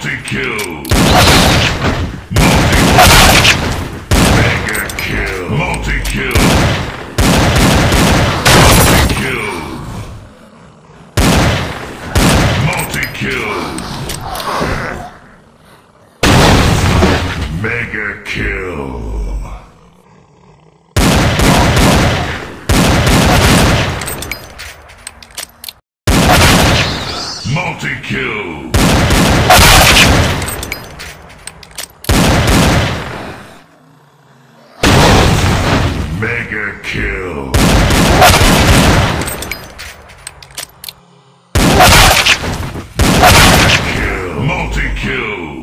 Multi-kill. Multi Mega kill. Multi-kill. Multi-kill. Multi-kill. Mega kill. kill. Mega kill. Multi-kill.